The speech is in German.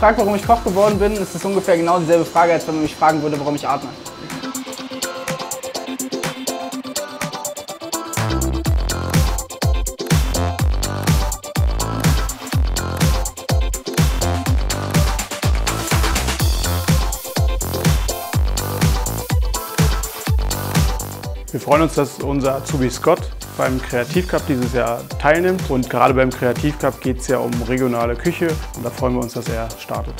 fragt, warum ich Koch geworden bin, ist es ungefähr genau dieselbe Frage, als wenn man mich fragen würde, warum ich atme. Wir freuen uns, dass unser Azubi Scott beim Kreativcup dieses Jahr teilnimmt. Und gerade beim Kreativcup geht es ja um regionale Küche und da freuen wir uns, dass er startet.